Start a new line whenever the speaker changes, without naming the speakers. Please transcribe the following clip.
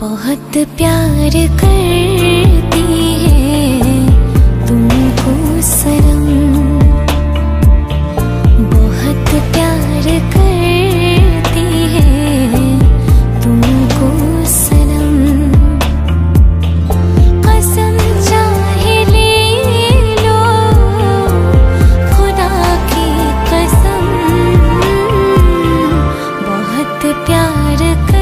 बहुत प्यार करती है तुमको शरम। बहुत प्यार करती है तुमको शरम। कसम चाहे ले लो, खुदा की कसम। बहुत प्यार कर